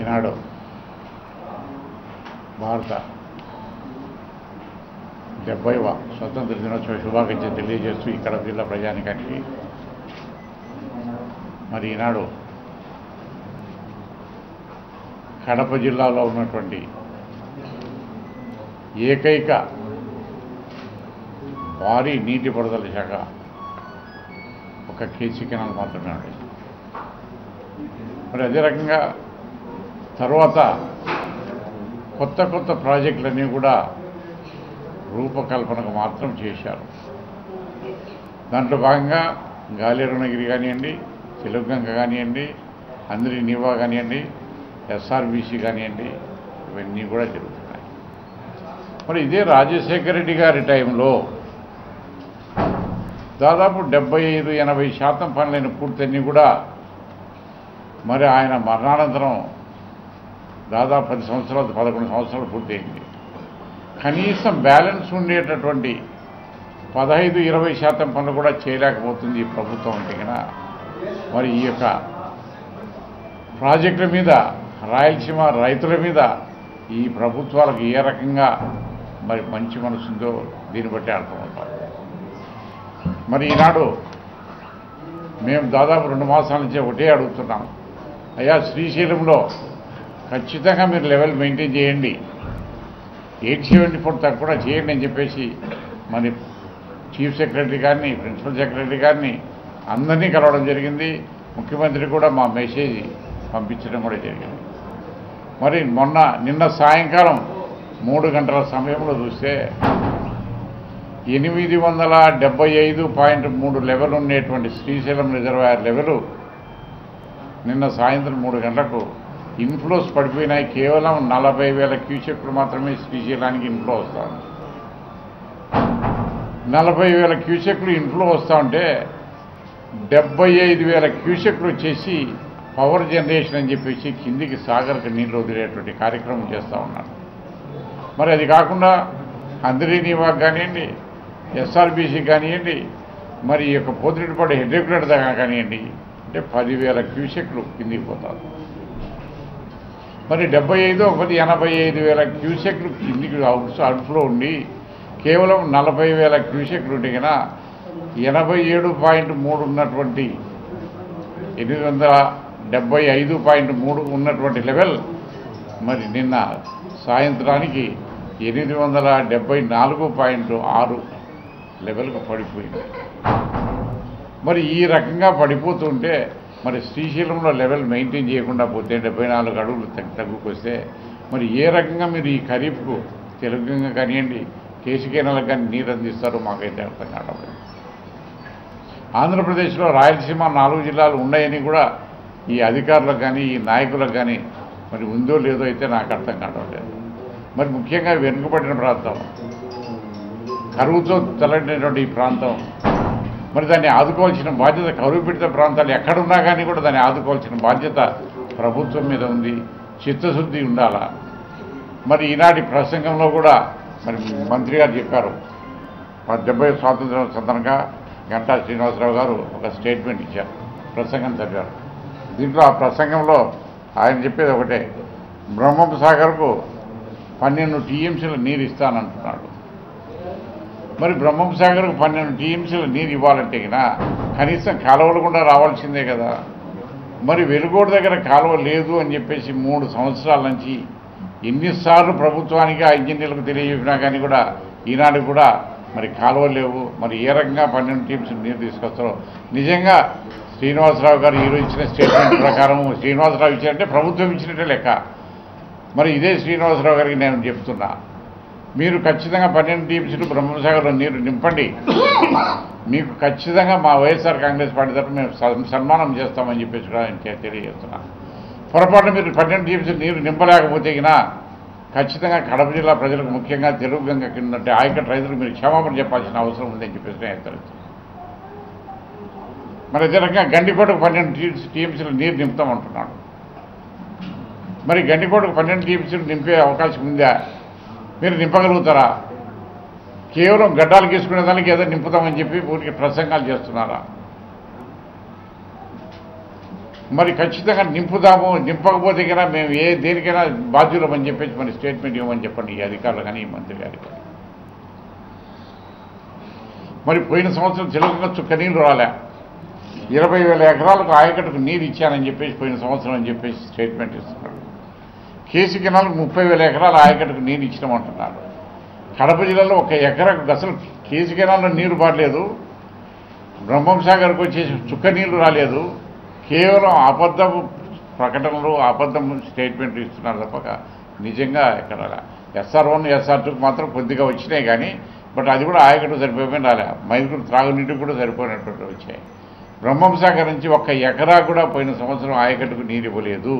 ఈనాడు భారత డెబ్బైవ స్వతంత్ర దినోత్సవ శుభాకాంక్షలు తెలియజేస్తూ ఇక్కడ జిల్లా ప్రజానికానికి. మరి ఈనాడు కడప జిల్లాలో ఉన్నటువంటి ఏకైక భారీ నీటిపారుదల శాఖ ఒక కేసీ కెనాల్ మాత్రమే ఉంది. మరి అదే రకంగా తర్వాత కొత్త కొత్త ప్రాజెక్టులన్నీ కూడా రూపకల్పనకు మాత్రం చేశారు. దాంట్లో భాగంగా గాలిరణగిరి కానివ్వండి తెలుగుగంగ కానివ్వండి అందరి నివా కానివ్వండి ఎస్ఆర్బీసీ కానివ్వండి ఇవన్నీ కూడా జరుగుతున్నాయి. మరి ఇదే రాజశేఖర రెడ్డి గారి టైంలో దాదాపు డెబ్బై ఐదు ఎనభై శాతం పనులైన పూర్తన్నీ కూడా మరి ఆయన మరణానంతరం దాదాపు పది సంవత్సరాలు పదకొండు సంవత్సరాలు పూర్తయింది. కనీసం బ్యాలెన్స్ ఉండేటటువంటి పదహైదు ఇరవై శాతం పనులు కూడా చేయలేకపోతుంది ఈ ప్రభుత్వం అంటే మరి ఈ యొక్క ప్రాజెక్టుల మీద రాయలసీమ రైతుల మీద ఈ ప్రభుత్వాలకు ఏ రకంగా మరి మంచి మనసుందో దీన్ని బట్టి అర్థమవుతాం మరి ఈనాడు మేము దాదాపు రెండు మాసాల నుంచి ఒకటే అడుగుతున్నాం. అయ్యా శ్రీశైలంలో ఖచ్చితంగా మీరు లెవెల్ మెయింటైన్ చేయండి. ఎయిట్ సెవెంటీ ఫోర్ తక్కువ కూడా చేయండి అని చెప్పేసి మరి చీఫ్ సెక్రటరీ గారిని ప్రిన్సిపల్ సెక్రటరీ గారిని అందరినీ కలవడం జరిగింది. ముఖ్యమంత్రి కూడా మా మెసేజ్ పంపించడం కూడా జరిగింది. మరి మొన్న నిన్న సాయంకాలం మూడు గంటల సమయంలో చూస్తే ఎనిమిది వందల డెబ్బై ఐదు పాయింట్ మూడు లెవెల్ ఉండేటువంటి శ్రీశైలం రిజర్వాయర్ లెవెలు నిన్న సాయంత్రం మూడు గంటలకు ఇన్ఫ్లోస్ పడిపోయినాయి. కేవలం నలభై వేల క్యూసెక్లు మాత్రమే శ్రీశైలానికి ఇన్ఫ్లో వస్తూ ఉంది. నలభై వేల క్యూసెక్లు ఇన్ఫ్లో వస్తూ ఉంటే డెబ్బై ఐదు వేల క్యూసెక్లు వచ్చేసి పవర్ జనరేషన్ అని చెప్పేసి కిందికి సాగర్కి నీళ్ళు వదిలేటువంటి కార్యక్రమం చేస్తూ ఉన్నారు. మరి అది కాకుండా అందరినీవాక్ కానివ్వండి ఎస్ఆర్బీసీ కానివ్వండి మరి ఈ యొక్క పోతిరెడ్డిపాడు హెడ్ రెగ్యులేటర్ దాకా కానివ్వండి అంటే పదివేల క్యూసెక్లు కిందికి పోతారు. మరి డెబ్బై ఐదు ఒకటి ఎనభై ఐదు వేల క్యూసెక్లు కిందికి అడుపులో అవుట్ఫ్లో ఉండి కేవలం నలభై వేల క్యూసెక్లు ఉంటే ఎనభై ఏడు పాయింట్ మూడు ఉన్నటువంటి ఎనిమిది వందల డెబ్బై ఐదు పాయింట్ మూడు ఉన్నటువంటి లెవెల్. మరి నిన్న సాయంత్రానికి ఎనిమిది వందల డెబ్బై నాలుగు పాయింట్ ఆరు లెవెల్కు పడిపోయింది. మరి ఈ రకంగా పడిపోతుంటే మరి శ్రీశైలంలో లెవెల్ మెయింటైన్ చేయకుండా పోతే డెబ్బై నాలుగు అడుగులు తగ్గుకొస్తే మరి ఏ రకంగా మీరు ఈ ఖరీఫ్కు తెలుగుగా కానివ్వండి కేసుకేనలకు కానీ నీరు అందిస్తారో మాకైతే అర్థం కావడం ఆంధ్రప్రదేశ్లో రాయలసీమ నాలుగు జిల్లాలు ఉన్నాయని కూడా ఈ అధికారులకు కానీ ఈ నాయకులకు కానీ మరి ఉందో లేదో అయితే నాకు అర్థం కావడం లేదు మరి ముఖ్యంగా వెనుకబడిన ప్రాంతం కరువుతో తలడినటువంటి ఈ ప్రాంతం మరి దాన్ని ఆదుకోవాల్సిన బాధ్యత కరువు పీడిత ప్రాంతాలు ఎక్కడున్నా కానీ కూడా దాన్ని ఆదుకోవాల్సిన బాధ్యత ప్రభుత్వం మీద ఉంది. చిత్తశుద్ధి ఉండాలా? మరి ఈనాటి ప్రసంగంలో కూడా మరి మంత్రి గారు చెప్పారు. డెబ్బై స్వాతంత్రం సందర్భంగా గంటా శ్రీనివాసరావు గారు ఒక స్టేట్మెంట్ ఇచ్చారు. ప్రసంగం చదివారు. దీంట్లో ఆ ప్రసంగంలో ఆయన చెప్పేది ఒకటే బ్రహ్మం సాగర్కు పన్నెండు టీఎంసీల నీరు ఇస్తానంటున్నాడు. మరి బ్రహ్మం సాగర్కు పన్నెండు టీఎంసీలు నీరు ఇవ్వాలంటే కదా కనీసం కాలువలు కూడా రావాల్సిందే కదా. మరి వెలుగోడు దగ్గర కాలువ లేదు అని చెప్పేసి మూడు సంవత్సరాల నుంచి ఎన్నిసార్లు ప్రభుత్వానికి ఆ ఇంజనీర్లకు తెలియజెప్పినా కానీ కూడా ఈనాడు కూడా మరి కాలువలు లేవు. మరి ఏ రకంగా పన్నెండు టీమ్స్ నీరు తీసుకొస్తారో నిజంగా శ్రీనివాసరావు గారు ఈరోజు ఇచ్చిన స్టేట్మెంట్ ప్రకారం శ్రీనివాసరావు ఇచ్చారంటే ప్రభుత్వం ఇచ్చినట్టే లెక్క. మరి ఇదే శ్రీనివాసరావు గారికి నేను చెప్తున్నా. మీరు ఖచ్చితంగా పన్నెండు టీమ్స్లు బ్రహ్మసాగర్లో నీరు నింపండి. మీకు ఖచ్చితంగా మా వైఎస్ఆర్ కాంగ్రెస్ పార్టీ తరఫున మేము సన్మానం చేస్తామని చెప్పేసి కూడా నేను తెలియజేస్తున్నాను పొరపాటు పొరపాటున మీరు పన్నెండు టీమ్స్ నీరు నింపలేకపోతే ఖచ్చితంగా కడప జిల్లా ప్రజలకు ముఖ్యంగా తెలుగు గంగ కిందంటే ఆయకట్ రైతులకు మీరు క్షమాపణ చెప్పాల్సిన అవసరం ఉందని చెప్పేసి నేను మరి అదే రకంగా గండికోటకు పన్నెండు టీమ్స్ టీఎంసీలు నీరు నింపుతామంటున్నాడు. మరి గండికోటకు పన్నెండు టీఎంసీలు నింపే అవకాశం ఉందా? మీరు నింపగలుగుతారా? కేవలం గడ్డాలు గీసుకునే దానికి ఏదో నింపుతామని చెప్పి ఊరికి ప్రసంగాలు చేస్తున్నారా? మరి ఖచ్చితంగా నింపుదాము నింపకపోతే కన్నా మేము ఏ దేనికైనా బాధ్యులమని చెప్పేసి మరి స్టేట్మెంట్ ఇవ్వమని చెప్పండి ఈ అధికారులు కానీ ఈ మంత్రి గారికి మరి పోయిన సంవత్సరం తెలుగుగా చుక్క నీళ్ళు రాలే. ఇరవై వేల ఎకరాలకు ఆయకట్టుకు నీరు ఇచ్చానని చెప్పేసి పోయిన సంవత్సరం అని చెప్పేసి స్టేట్మెంట్ ఇస్తున్నాడు కేసీ కెనాల్కి ముప్పై వేల ఎకరాల ఆయకట్టుకు నీరు ఇచ్చినామంటున్నాడు. కడప జిల్లాలో ఒక ఎకరాకు అసలు కేసీ కెనాల్లో నీరు పడలేదు. బ్రహ్మంసాగర్కి వచ్చేసి చుక్క నీళ్ళు రాలేదు. కేవలం అబద్ధం ప్రకటనలు అబద్ధం స్టేట్మెంట్లు ఇస్తున్నారు తప్పక నిజంగా ఎక్కడ ఎస్ఆర్ వన్ ఎస్ఆర్ టూకి మాత్రం కొద్దిగా వచ్చినాయి కానీ బట్ అది కూడా ఆయకట్టు సరిపోయి రాలే. మైదుగురు త్రాగునీటికి కూడా సరిపోయినటువంటి వచ్చాయి. బ్రహ్మంసాగర్ నుంచి ఒక్క ఎకరా కూడా పోయిన సంవత్సరం ఆయకట్టుకు నీరు ఇవ్వలేదు.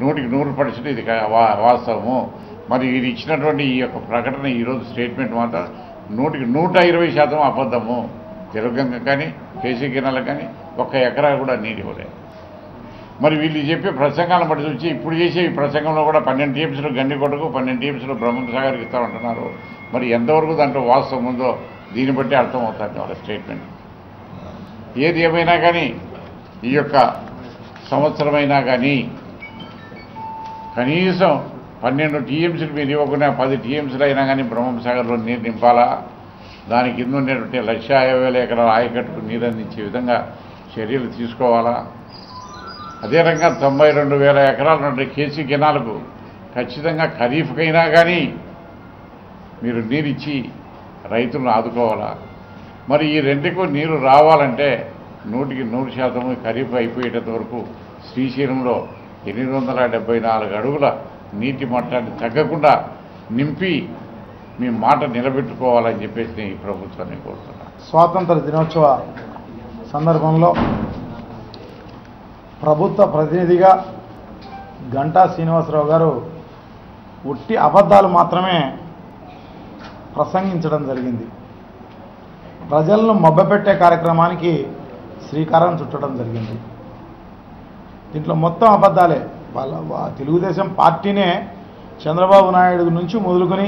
నూటికి నూరు పర్సెంట్ ఇది వాస్తవము. మరి ఇది ఇచ్చినటువంటి ఈ యొక్క ప్రకటన ఈరోజు స్టేట్మెంట్ మాత్రం నూటికి నూట ఇరవై శాతం అబద్ధము. తెలుగంగ కానీ కేసీ కిరణాలకు కానీ ఒక్క ఎకరా కూడా నీరు ఇవ్వలేదు. మరి వీళ్ళు చెప్పే ప్రసంగాలను బట్టి చూసి ఇప్పుడు చేసే ఈ ప్రసంగంలో కూడా పన్నెండు టీమ్స్లో గండికోటకు పన్నెండు టీమ్స్లో బ్రహ్మసాగర్కి ఇస్తామంటున్నారు. మరి ఎంతవరకు దాంట్లో వాస్తవం ఉందో దీన్ని బట్టి అర్థమవుతుంది వాళ్ళ స్టేట్మెంట్. ఏది ఏమైనా కానీ ఈ యొక్క సంవత్సరమైనా కానీ కనీసం పన్నెండు టీఎంసీలు మీరు ఇవ్వకుండా పది టీఎంసీలు అయినా కానీ బ్రహ్మసాగర్లో నీరు నింపాలా? దాని కింద ఉండేటువంటి లక్ష యాభై వేల ఎకరాల ఆయకట్టుకు నీరు అందించే విధంగా చర్యలు తీసుకోవాలా? అదే రకంగా తొంభై రెండు వేల ఎకరాల నుండి కేసీ కెనాలకు ఖచ్చితంగా ఖరీఫ్కైనా కానీ మీరు నీరు ఇచ్చి రైతులను ఆదుకోవాలా? మరి ఈ రెండుకు నీరు రావాలంటే నూటికి నూరు శాతం ఖరీఫ్ అయిపోయేటంత వరకు శ్రీశైలంలో ఎనిమిది వందల డెబ్బై నాలుగు అడుగుల నీటి మట్టాన్ని తగ్గకుండా నింపి మీ మాట నిలబెట్టుకోవాలని చెప్పేసి నేను ఈ ప్రభుత్వాన్ని కోరుతున్నాను. స్వాతంత్ర దినోత్సవ సందర్భంలో ప్రభుత్వ ప్రతినిధిగా గంటా శ్రీనివాసరావు గారు ఉట్టి అబద్ధాలు మాత్రమే ప్రసంగించడం జరిగింది. ప్రజలను మబ్బపెట్టే కార్యక్రమానికి శ్రీకారం చుట్టడం జరిగింది. దీంట్లో మొత్తం అబద్ధాలే. వాళ్ళ తెలుగుదేశం పార్టీనే చంద్రబాబు నాయుడు నుంచి మొదలుకొని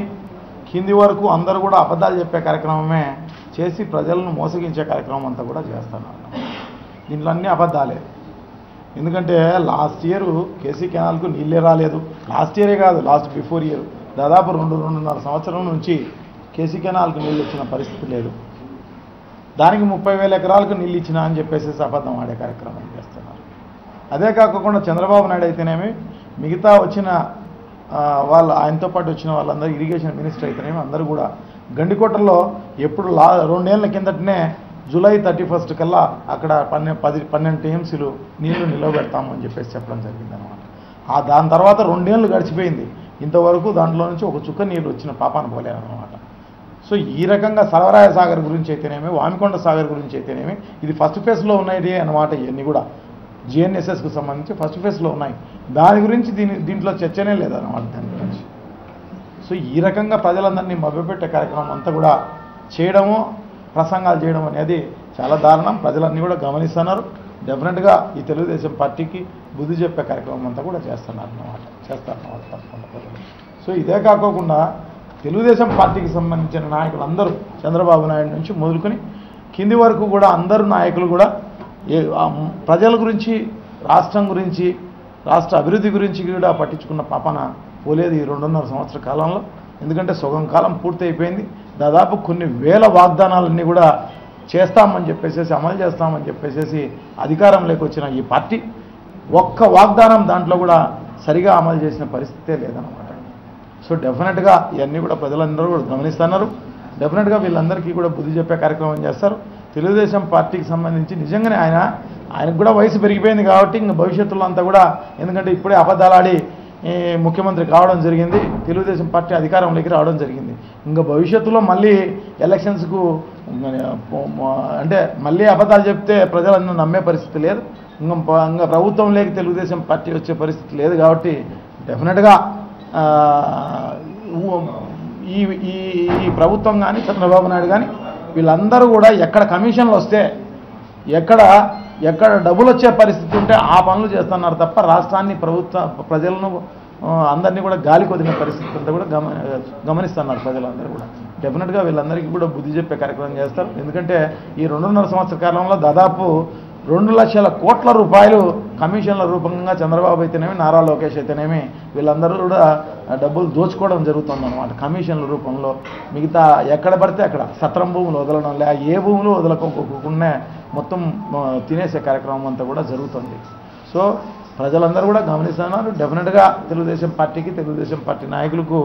కింది వరకు అందరూ కూడా అబద్ధాలు చెప్పే కార్యక్రమమే చేసి ప్రజలను మోసగించే కార్యక్రమం అంతా కూడా చేస్తున్నారు దీంట్లో అన్ని అబద్ధాలే. ఎందుకంటే లాస్ట్ ఇయర్ కేసీ కెనాల్కు నీళ్ళే రాలేదు. లాస్ట్ ఇయరే కాదు లాస్ట్ బిఫోర్ ఇయర్. దాదాపు రెండు రెండున్నర సంవత్సరం నుంచి కేసీ కెనాల్కు నీళ్ళు ఇచ్చిన పరిస్థితి లేదు. దానికి ముప్పై వేల ఎకరాలకు నీళ్ళు ఇచ్చినా అని చెప్పేసి అబద్ధం ఆడే కార్యక్రమం చేస్తున్నారు. అదే కాకుండా చంద్రబాబు నాయుడు అయితేనేమి మిగతా వచ్చిన వాళ్ళు ఆయనతో పాటు వచ్చిన వాళ్ళందరూ ఇరిగేషన్ మినిస్టర్ అయితేనేమి అందరూ కూడా గండికోటలో ఎప్పుడు లా రెండేళ్ళ కిందటనే జూలై థర్టీ ఫస్ట్ కల్లా అక్కడ పన్నె పది పన్నెండు టీఎంసీలు నీళ్ళు నిలవబెడతాము అని చెప్పేసి చెప్పడం జరిగింది అనమాట ఆ దాని తర్వాత రెండేళ్ళు గడిచిపోయింది. ఇంతవరకు దాంట్లో నుంచి ఒక చుక్క నీళ్ళు వచ్చిన పాపాన పోలేదన్నమాట. సో ఈ రకంగా సర్వరాయ సాగర్ గురించి అయితేనేమి వామికొండ సాగర్ గురించి అయితేనేమి ఇది ఫస్ట్ ఫేజ్లో ఉన్నాయి అన్నమాట ఇవన్నీ కూడా. జిఎన్ఎస్ఎస్కు సంబంధించి ఫస్ట్ ఫేజ్లో ఉన్నాయి. దాని గురించి దీని దీంట్లో చర్చనే లేదన్నమాట దాని గురించి. సో ఈ రకంగా ప్రజలందరినీ మభ్యపెట్టే కార్యక్రమం అంతా కూడా చేయడము ప్రసంగాలు చేయడం అనేది చాలా దారుణం. ప్రజలన్నీ కూడా గమనిస్తున్నారు. డెఫినెట్గా ఈ తెలుగుదేశం పార్టీకి బుద్ధి చెప్పే కార్యక్రమం అంతా కూడా చేస్తున్నారు అన్నమాట చేస్తారు అన్నమాట తప్పకుండా. సో ఇదే కాకోకుండా తెలుగుదేశం పార్టీకి సంబంధించిన నాయకులు అందరూ చంద్రబాబు నాయుడు నుంచి మొదలుకొని కింది వరకు కూడా అందరు నాయకులు కూడా ప్రజల గురించి రాష్ట్రం గురించి రాష్ట్ర అభివృద్ధి గురించి కూడా పట్టించుకున్న పాపన పోలేదు ఈ రెండున్నర సంవత్సర కాలంలో. ఎందుకంటే సగం కాలం పూర్తయిపోయింది. దాదాపు కొన్ని వేల వాగ్దానాలన్నీ కూడా చేస్తామని చెప్పేసి అమలు చేస్తామని చెప్పేసి అధికారంలోకి వచ్చిన ఈ పార్టీ ఒక్క వాగ్దానం దాంట్లో కూడా సరిగా అమలు చేసిన పరిస్థితే లేదన్నమాట. సో డెఫినెట్గా ఇవన్నీ కూడా ప్రజలందరూ కూడా గమనిస్తున్నారు. డెఫినెట్గా వీళ్ళందరికీ కూడా బుద్ధి చెప్పే కార్యక్రమం చేస్తారు. తెలుగుదేశం పార్టీకి సంబంధించి నిజంగానే ఆయన ఆయనకు కూడా వయసు పెరిగిపోయింది కాబట్టి ఇంక భవిష్యత్తులో అంతా కూడా ఎందుకంటే ఇప్పుడే అబద్ధాలాడి ఈ ముఖ్యమంత్రి కావడం జరిగింది. తెలుగుదేశం పార్టీ అధికారంలోకి రావడం జరిగింది. ఇంకా భవిష్యత్తులో మళ్ళీ ఎలక్షన్స్కు అంటే మళ్ళీ అబద్ధాలు చెప్తే ప్రజలందరూ నమ్మే పరిస్థితి లేదు. ఇంకా ఇంకా ప్రభుత్వం లేక తెలుగుదేశం పార్టీ వచ్చే పరిస్థితి లేదు కాబట్టి డెఫినెట్గా ఈ ఈ ప్రభుత్వం కానీ చంద్రబాబు నాయుడు కానీ వీళ్ళందరూ కూడా ఎక్కడ కమిషన్లు వస్తే ఎక్కడ ఎక్కడ డబ్బులు వచ్చే పరిస్థితి ఉంటే ఆ పనులు చేస్తున్నారు తప్ప రాష్ట్రాన్ని ప్రభుత్వ ప్రజలను అందరినీ కూడా గాలి కొదిన పరిస్థితి అంతా కూడా గమ గమనిస్తున్నారు ప్రజలందరూ కూడా. డెఫినెట్గా వీళ్ళందరికీ కూడా బుద్ధి చెప్పే కార్యక్రమం చేస్తారు. ఎందుకంటే ఈ రెండున్నర సంవత్సర కాలంలో దాదాపు రెండు లక్షల కోట్ల రూపాయలు కమిషన్ల రూపంగా చంద్రబాబు అయితేనేమి నారా లోకేష్ అయితేనేమి వీళ్ళందరూ కూడా డబ్బులు దోచుకోవడం జరుగుతుందన్నమాట కమిషన్ల రూపంలో. మిగతా ఎక్కడ పడితే అక్కడ సత్రం భూములు వదలడం లే ఏ భూములు వదలకోకుండా మొత్తం తినేసే కార్యక్రమం అంతా కూడా జరుగుతుంది. సో ప్రజలందరూ కూడా గమనిస్తున్నారు. డెఫినెట్గా తెలుగుదేశం పార్టీకి తెలుగుదేశం పార్టీ నాయకులకు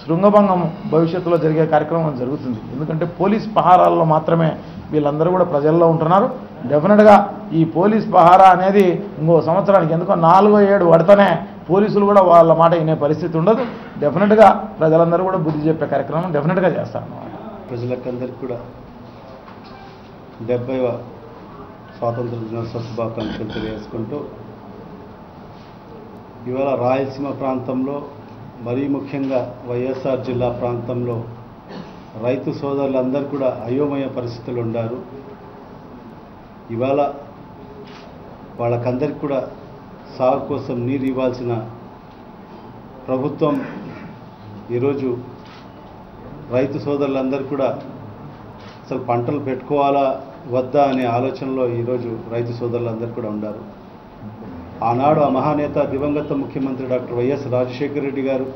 శృంగభంగం భవిష్యత్తులో జరిగే కార్యక్రమం జరుగుతుంది. ఎందుకంటే పోలీస్ పహారాల్లో మాత్రమే వీళ్ళందరూ కూడా ప్రజల్లో ఉంటున్నారు. డెఫినెట్గా ఈ పోలీస్ పహారా అనేది ఇంకో సంవత్సరానికి ఎందుకో నాలుగో ఏడు పడితేనే పోలీసులు కూడా వాళ్ళ మాట వినే పరిస్థితి ఉండదు. డెఫినెట్గా ప్రజలందరూ కూడా బుద్ధి చెప్పే కార్యక్రమం డెఫినెట్గా చేస్తాను ప్రజలకందరికీ కూడా డెబ్బైవ స్వాతంత్ర దినోత్సవ శుభాకాంక్షలు తెలియజేసుకుంటూ ఇవాళ రాయలసీమ ప్రాంతంలో మరీ ముఖ్యంగా వైఎస్ఆర్ జిల్లా ప్రాంతంలో రైతు సోదరులందరూ కూడా అయోమయ పరిస్థితులు ఉన్నారు. ఇవాళ వాళ్ళకందరికీ కూడా సాగు కోసం నీరు ఇవ్వాల్సిన ప్రభుత్వం ఈరోజు రైతు సోదరులందరూ కూడా అసలు పంటలు పెట్టుకోవాలా వద్దా అనే ఆలోచనలో ఈరోజు రైతు సోదరులందరూ కూడా ఉన్నారు. ఆనాడు ఆ మహానేత దివంగత ముఖ్యమంత్రి డాక్టర్ వైఎస్ రాజశేఖర రెడ్డి గారు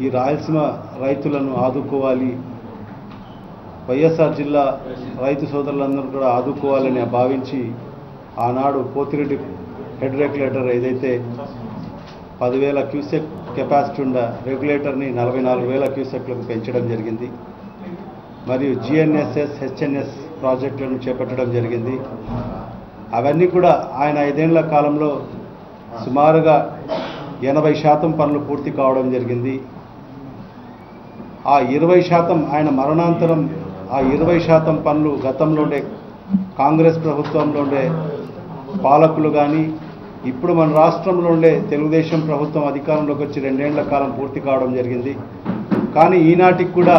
ఈ రాయలసీమ రైతులను ఆదుకోవాలి వైఎస్ఆర్ జిల్లా రైతు సోదరులందరూ కూడా ఆదుకోవాలని భావించి ఆనాడు పోతిరెడ్డి హెడ్ రెగ్యులేటర్ ఏదైతే పదివేల క్యూసెక్ కెపాసిటీ ఉన్న రెగ్యులేటర్ని నలభై నాలుగు వేల క్యూసెక్లకు పెంచడం జరిగింది మరియు జిఎన్ఎస్ఎస్ హెచ్ఎన్ఎస్ ప్రాజెక్టులను చేపట్టడం జరిగింది. అవన్నీ కూడా ఆయన ఐదేళ్ళ కాలంలో సుమారుగా ఎనభై శాతం పనులు పూర్తి కావడం జరిగింది. ఆ ఇరవై శాతం ఆయన మరణాంతరం ఆ ఇరవై శాతం పనులు గతంలో ఉండే కాంగ్రెస్ ప్రభుత్వంలో ఉండే పాలకులు కానీ ఇప్పుడు మన రాష్ట్రంలో ఉండే తెలుగుదేశం ప్రభుత్వం అధికారంలోకి వచ్చి రెండేళ్ళ కాలం పూర్తి కావడం జరిగింది. కానీ ఈనాటికి కూడా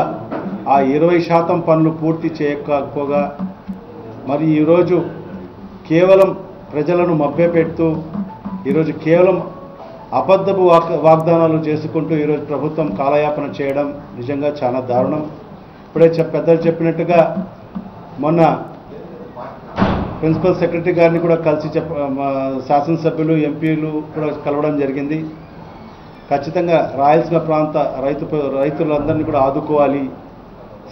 ఆ ఇరవై శాతం పనులు పూర్తి చేయకపోగా మరి ఈరోజు కేవలం ప్రజలను మభ్యపెడుతూ ఈరోజు కేవలం అబద్ధపు వాక్ వాగ్దానాలు చేసుకుంటూ ఈరోజు ప్రభుత్వం కాలయాపన చేయడం నిజంగా చాలా దారుణం. ఇప్పుడే చెప్ పెద్దలు చెప్పినట్టుగా మొన్న ప్రిన్సిపల్ సెక్రటరీ గారిని కూడా కలిసి చెప్ప శాసనసభ్యులు ఎంపీలు కూడా కలవడం జరిగింది. ఖచ్చితంగా రాయలసీమ ప్రాంత రైతు రైతులందరినీ కూడా ఆదుకోవాలి.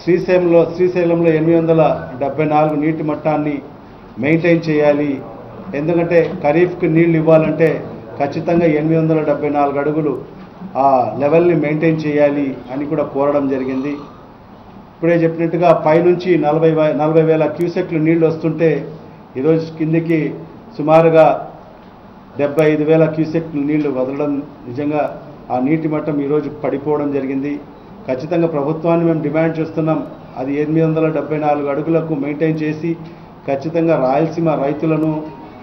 శ్రీశైలంలో శ్రీశైలంలో ఎనిమిది వందల డెబ్బై నాలుగు నీటి మట్టాన్ని మెయింటైన్ చేయాలి. ఎందుకంటే ఖరీఫ్కి నీళ్ళు ఇవ్వాలంటే ఖచ్చితంగా ఎనిమిది వందల డెబ్బై నాలుగు అడుగులు ఆ లెవెల్ని మెయింటైన్ చేయాలి అని కూడా కోరడం జరిగింది. ఇప్పుడే చెప్పినట్టుగా పైనుంచి నలభై నలభై వేల క్యూసెక్లు నీళ్ళు వస్తుంటే ఈరోజు కిందికి సుమారుగా డెబ్బై ఐదు వేల క్యూసెక్లు నీళ్ళు వదలడం నిజంగా ఆ నీటి మట్టం ఈరోజు పడిపోవడం జరిగింది. ఖచ్చితంగా ప్రభుత్వాన్ని మేము డిమాండ్ చేస్తున్నాం. అది ఎనిమిది వందల డెబ్బై నాలుగు అడుగులకు మెయింటైన్ చేసి ఖచ్చితంగా రాయలసీమ రైతులను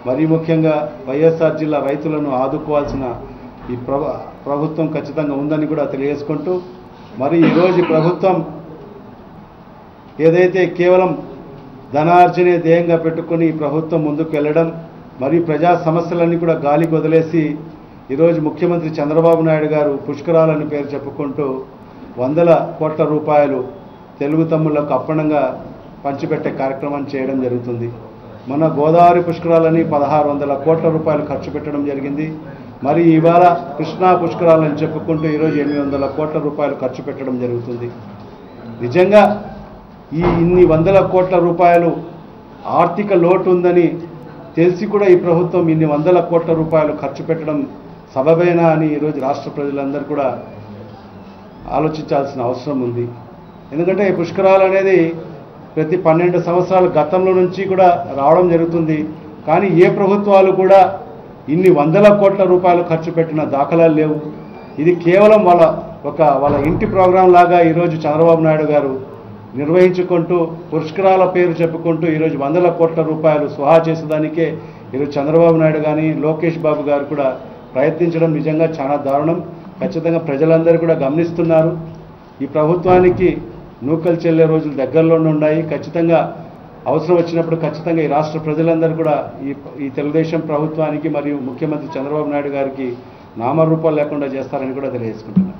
మరీ ముఖ్యంగా వైఎస్ఆర్ జిల్లా రైతులను ఆదుకోవాల్సిన ఈ ప్రభుత్వం ఖచ్చితంగా ఉందని కూడా తెలియజేసుకుంటూ మరి ఈరోజు ప్రభుత్వం ఏదైతే కేవలం ధనార్జనే ధ్యేయంగా పెట్టుకొని ప్రభుత్వం ముందుకు వెళ్ళడం మరియు ప్రజా సమస్యలన్నీ కూడా గాలికి వదిలేసి ఈరోజు ముఖ్యమంత్రి చంద్రబాబు నాయుడు గారు పుష్కరాలని పేరు చెప్పుకుంటూ వందల కోట్ల రూపాయలు తెలుగు తమ్ముళ్ళకు అప్పణంగా పంచిపెట్టే కార్యక్రమం చేయడం జరుగుతుంది. మన గోదావరి పుష్కరాలని పదహారు వందల కోట్ల రూపాయలు ఖర్చు పెట్టడం జరిగింది. మరి ఇవాళ కృష్ణా పుష్కరాలని చెప్పుకుంటూ ఈరోజు ఎనిమిది వందల కోట్ల రూపాయలు ఖర్చు పెట్టడం జరుగుతుంది. నిజంగా ఈ ఇన్ని వందల కోట్ల రూపాయలు ఆర్థిక లోటు ఉందని తెలిసి కూడా ఈ ప్రభుత్వం ఇన్ని వందల కోట్ల రూపాయలు ఖర్చు పెట్టడం సబబేనా అని ఈరోజు రాష్ట్ర ప్రజలందరూ కూడా ఆలోచించాల్సిన అవసరం ఉంది. ఎందుకంటే ఈ పుష్కరాలు అనేది ప్రతి పన్నెండు సంవత్సరాల గతంలో నుంచి కూడా రావడం జరుగుతుంది. కానీ ఏ ప్రభుత్వాలు కూడా ఇన్ని వందల కోట్ల రూపాయలు ఖర్చు పెట్టిన దాఖలాలు లేవు. ఇది కేవలం వాళ్ళ ఒక వాళ్ళ ఇంటి ప్రోగ్రాం లాగా ఈరోజు చంద్రబాబు నాయుడు గారు నిర్వహించుకుంటూ పుష్కరాల పేరు చెప్పుకుంటూ ఈరోజు వందల కోట్ల రూపాయలు సుహా చేసేదానికే ఈరోజు చంద్రబాబు నాయుడు కానీ లోకేష్ బాబు గారు కూడా ప్రయత్నించడం నిజంగా చాలా దారుణం. ఖచ్చితంగా ప్రజలందరూ కూడా గమనిస్తున్నారు. ఈ ప్రభుత్వానికి నూకలు చెల్లే రోజులు దగ్గరలోనే ఉన్నాయి. ఖచ్చితంగా అవసరం వచ్చినప్పుడు ఖచ్చితంగా ఈ రాష్ట్ర ప్రజలందరూ కూడా ఈ ఈ తెలుగుదేశం ప్రభుత్వానికి మరియు ముఖ్యమంత్రి చంద్రబాబు నాయుడు గారికి నామరూపాలు లేకుండా చేస్తారని కూడా తెలియజేసుకుంటున్నాను.